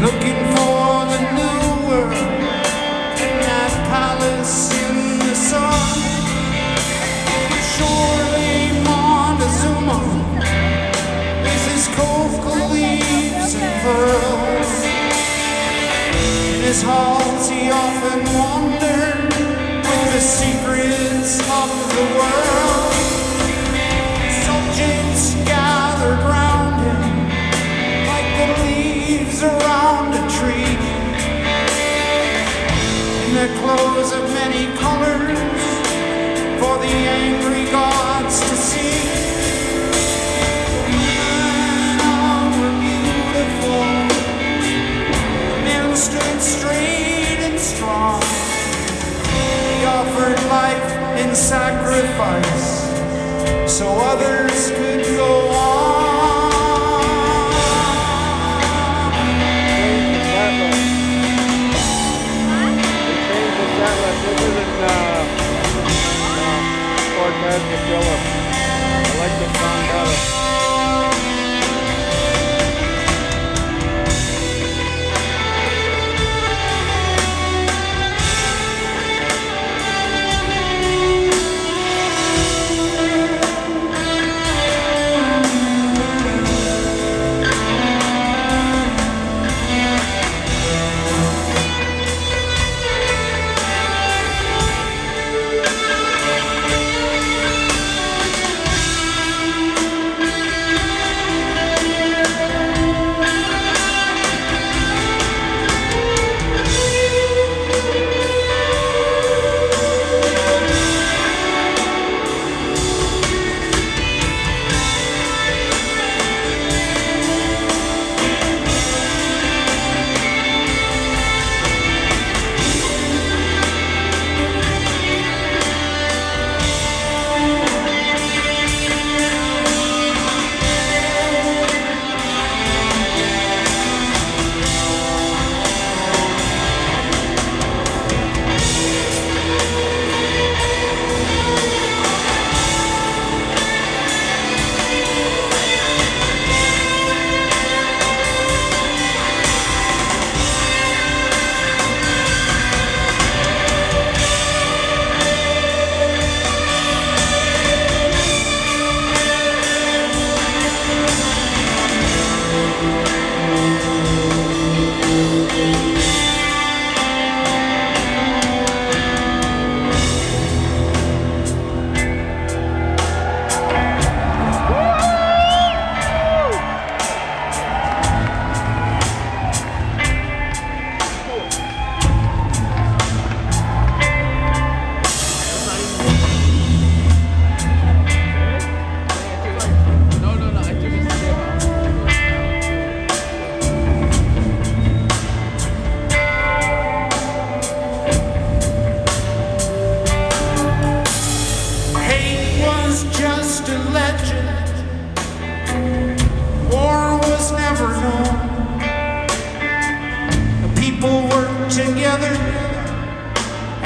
Looking for the new world, in not palace in the sun. Surely Montezuma is his cove leaves and pearls. In his halls he often wandered with the secrets of the world. close of many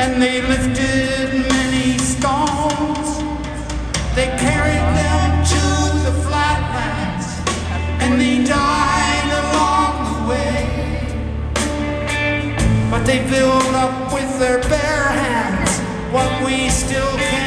and they lifted many stones. They carried them to the flatlands, and they died along the way. But they filled up with their bare hands what we still can.